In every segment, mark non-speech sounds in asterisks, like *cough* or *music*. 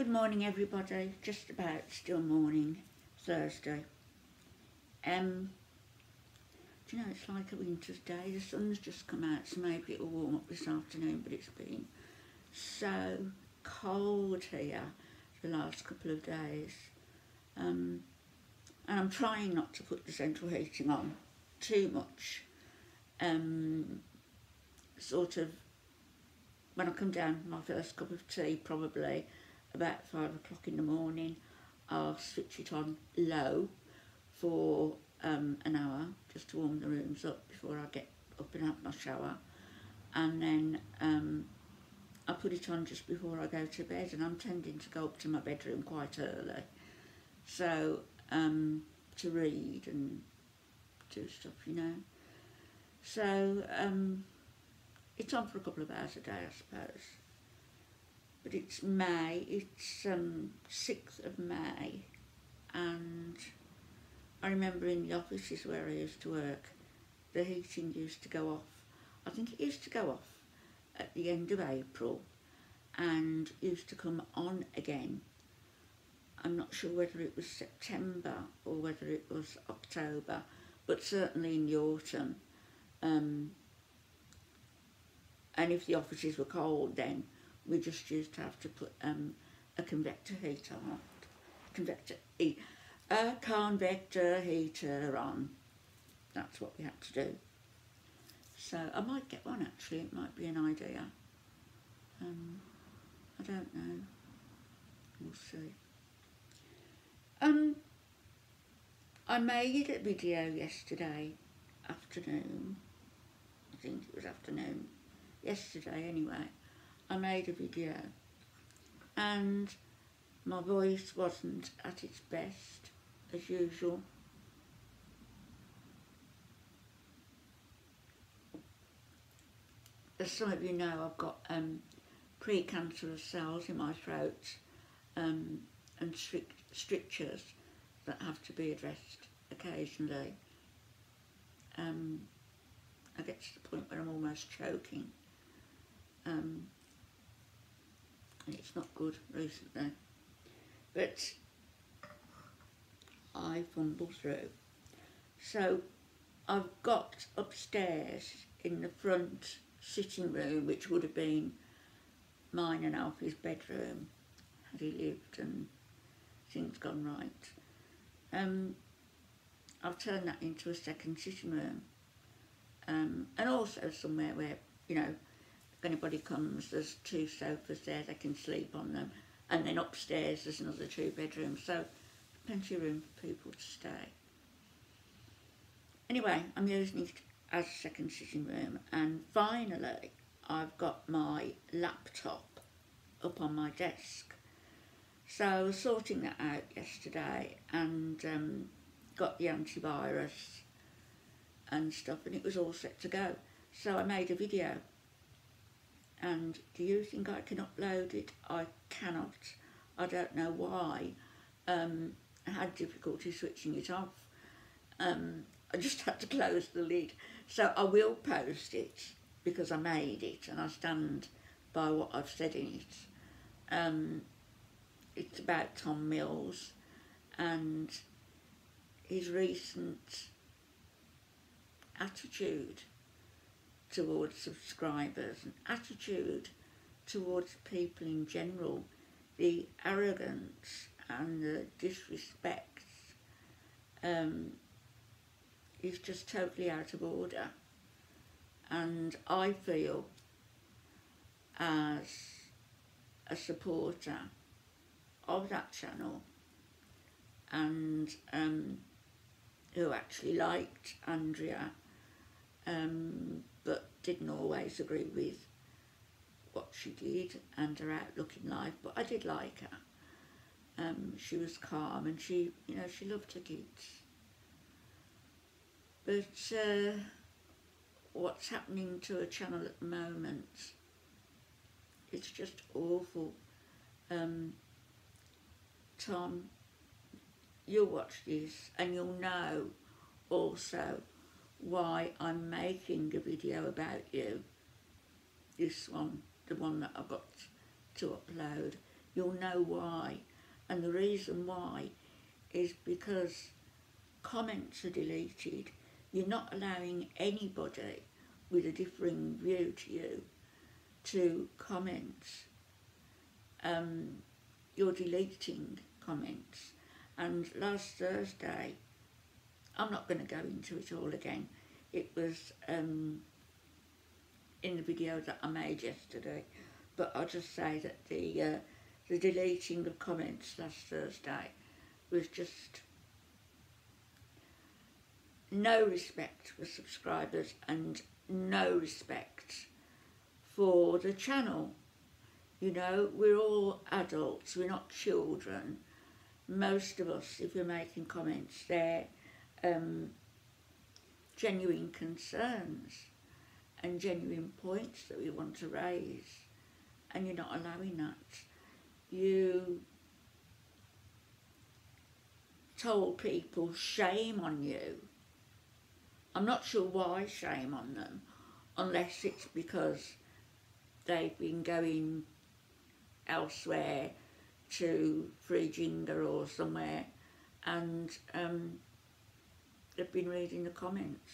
Good morning, everybody. Just about still morning, Thursday. Um, do you know, it's like a winter's day. The sun's just come out, so maybe it'll warm up this afternoon, but it's been so cold here the last couple of days. Um, and I'm trying not to put the central heating on too much. Um, sort of, when I come down for my first cup of tea, probably about five o'clock in the morning, I'll switch it on low for um, an hour just to warm the rooms up before I get up and have my shower. And then um, I put it on just before I go to bed and I'm tending to go up to my bedroom quite early. So, um, to read and do stuff, you know. So, um, it's on for a couple of hours a day, I suppose. But it's May, it's um, 6th of May, and I remember in the offices where I used to work, the heating used to go off. I think it used to go off at the end of April and used to come on again. I'm not sure whether it was September or whether it was October, but certainly in the autumn. Um, and if the offices were cold then, we just used to have to put um, a convector heater on. Convector, a convector heater on. That's what we had to do. So I might get one actually, it might be an idea. Um, I don't know. We'll see. Um, I made a video yesterday afternoon. I think it was afternoon. Yesterday anyway. I made a video and my voice wasn't at its best as usual. As some of you know, I've got um, precancerous cells in my throat um, and strict, strictures that have to be addressed occasionally. Um, I get to the point where I'm almost choking. Um, and it's not good recently. But I fumble through. So I've got upstairs in the front sitting room, which would have been mine and Alfie's bedroom had he lived and things gone right. Um, I've turned that into a second sitting room. Um, and also somewhere where, you know, if anybody comes, there's two sofas there, they can sleep on them. And then upstairs there's another two bedrooms, so plenty of room for people to stay. Anyway, I'm using it as a second sitting room and finally I've got my laptop up on my desk. So I was sorting that out yesterday and um, got the antivirus and stuff and it was all set to go. So I made a video and do you think I can upload it? I cannot. I don't know why. Um, I had difficulty switching it off. Um, I just had to *laughs* close the lid. So I will post it because I made it and I stand by what I've said in it. Um, it's about Tom Mills and his recent attitude towards subscribers and attitude towards people in general, the arrogance and the disrespect um, is just totally out of order. And I feel as a supporter of that channel and um, who actually liked Andrea um, didn't always agree with what she did and her outlook in life but I did like her. Um, she was calm and she you know she loved her kids. But uh, what's happening to a channel at the moment it's just awful. Um, Tom you'll watch this and you'll know also why I'm making a video about you this one the one that I've got to upload you'll know why. And the reason why is because comments are deleted. You're not allowing anybody with a differing view to you to comment. Um, you're deleting comments. And last Thursday, I'm not going to go into it all again. It was um, in the video that I made yesterday, but I'll just say that the uh, the deleting of comments last Thursday was just no respect for subscribers and no respect for the channel. You know, we're all adults, we're not children. Most of us, if we're making comments, they're um, genuine concerns and genuine points that we want to raise. And you're not allowing that. You told people shame on you. I'm not sure why shame on them, unless it's because they've been going elsewhere to Frijinga or somewhere and um, they've been reading the comments.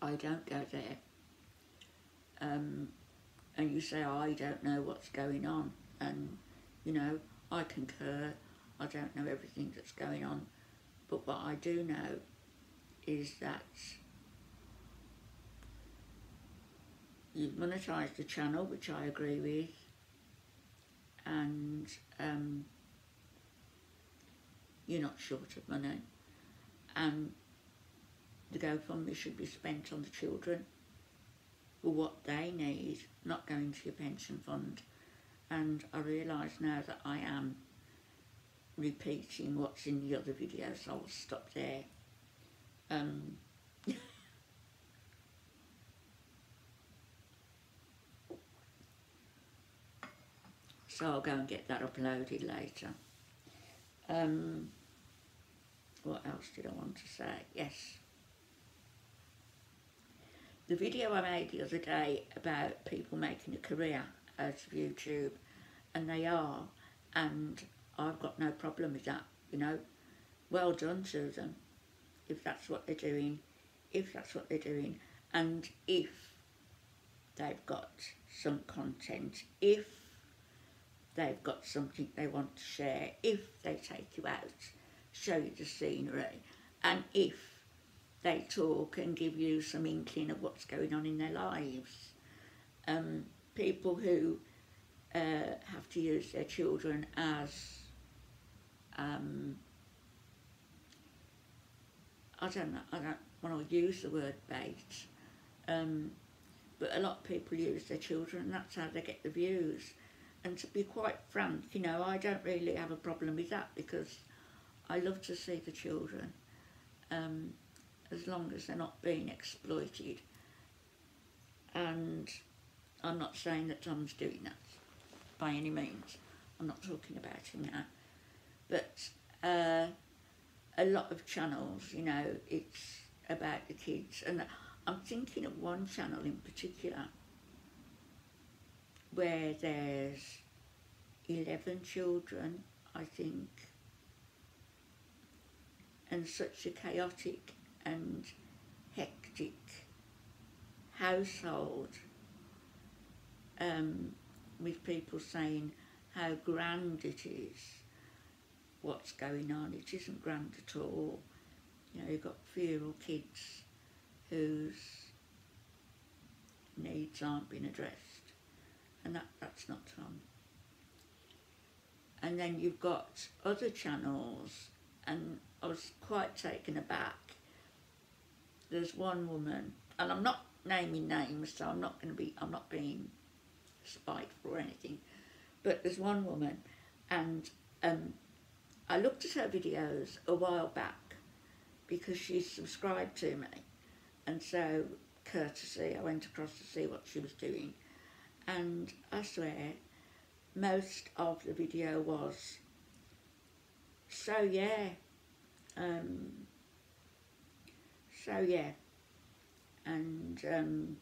I don't go there. Um, and you say, oh, I don't know what's going on. And, you know, I concur. I don't know everything that's going on. But what I do know is that you've monetised the channel, which I agree with, and um, you're not short of money. And the GoFundMe should be spent on the children for what they need, not going to your pension fund. And I realise now that I am repeating what's in the other video, so I'll stop there. Um, *laughs* so I'll go and get that uploaded later. Um, what else did I want to say? Yes. The video I made the other day about people making a career out of YouTube, and they are, and I've got no problem with that, you know. Well done to them, if that's what they're doing, if that's what they're doing, and if they've got some content, if they've got something they want to share, if they take you out, show you the scenery, and if they talk and give you some inkling of what's going on in their lives. Um, people who uh, have to use their children as um, I don't know, I don't want to use the word bait, um, but a lot of people use their children and that's how they get the views. And to be quite frank, you know, I don't really have a problem with that because I love to see the children um, as long as they're not being exploited. And I'm not saying that Tom's doing that by any means. I'm not talking about him now but uh, a lot of channels, you know, it's about the kids. And I'm thinking of one channel in particular where there's 11 children, I think, and such a chaotic and hectic household um, with people saying how grand it is what's going on. It isn't grand at all. You know, you've got feral kids whose needs aren't being addressed. And that, that's not on. And then you've got other channels, and I was quite taken aback. There's one woman, and I'm not naming names, so I'm not going to be, I'm not being spiteful or anything, but there's one woman, and um, I looked at her videos a while back because she subscribed to me and so courtesy I went across to see what she was doing and I swear most of the video was so yeah um, so yeah and um,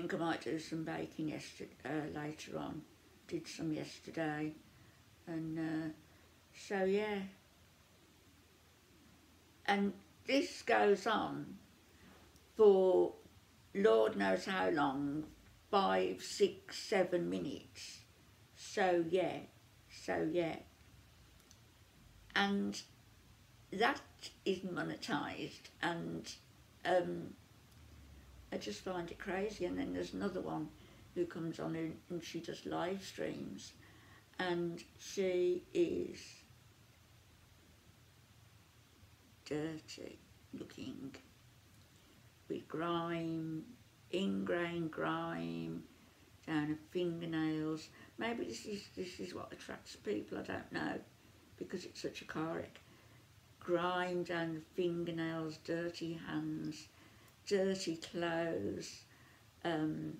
think I might do some baking yesterday, uh, later on. Did some yesterday. And uh, so, yeah. And this goes on for Lord knows how long, five, six, seven minutes. So, yeah. So, yeah. And that is monetized and um, I just find it crazy. And then there's another one who comes on and, and she does live streams, and she is dirty looking grime, ingrained grime down her fingernails. Maybe this is this is what attracts people. I don't know because it's such a wreck. Grime down the fingernails, dirty hands dirty clothes, um,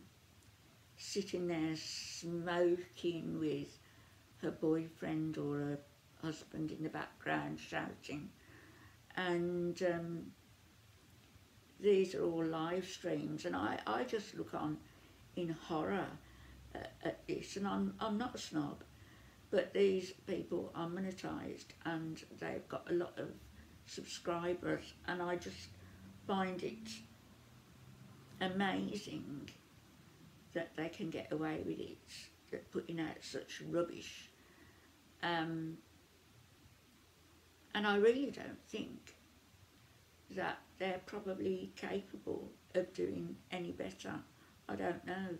sitting there smoking with her boyfriend or her husband in the background shouting. And um, these are all live streams, and I, I just look on in horror at, at this, and I'm, I'm not a snob, but these people are monetized and they've got a lot of subscribers, and I just find it amazing that they can get away with it, that putting out such rubbish. Um, and I really don't think that they're probably capable of doing any better. I don't know.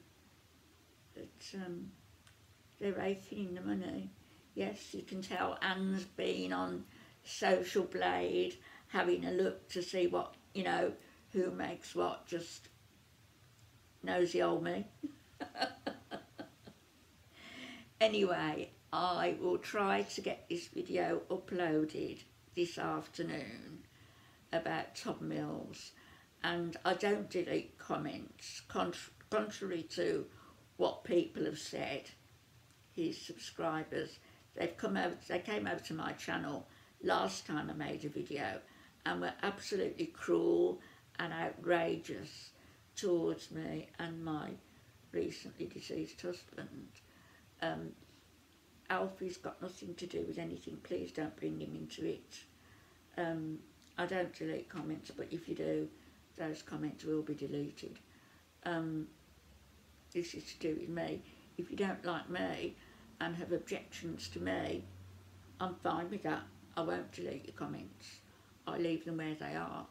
But um, they're raking in the money. Yes, you can tell Anne's been on Social Blade having a look to see what, you know, who makes what, just nosy old me. *laughs* anyway, I will try to get this video uploaded this afternoon about Tom Mills and I don't delete comments contrary to what people have said his subscribers they've come over they came over to my channel last time I made a video and were absolutely cruel and outrageous towards me and my recently deceased husband. Um, Alfie's got nothing to do with anything. Please don't bring him into it. Um, I don't delete comments, but if you do, those comments will be deleted. Um, this is to do with me. If you don't like me and have objections to me, I'm fine with that. I won't delete your comments. I leave them where they are,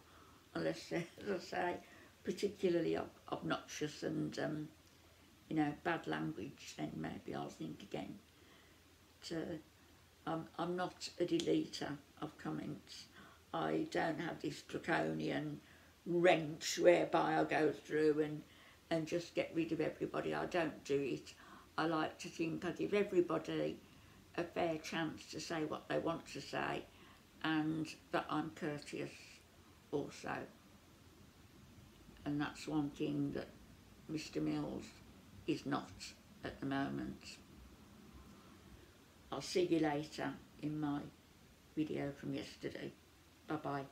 unless, *laughs* as I say, particularly ob obnoxious and um, you know bad language, then maybe I'll think again. But, uh, I'm, I'm not a deleter of comments. I don't have this draconian wrench whereby I go through and, and just get rid of everybody. I don't do it. I like to think I give everybody a fair chance to say what they want to say and that I'm courteous also and that's one thing that Mr Mills is not at the moment. I'll see you later in my video from yesterday. Bye bye.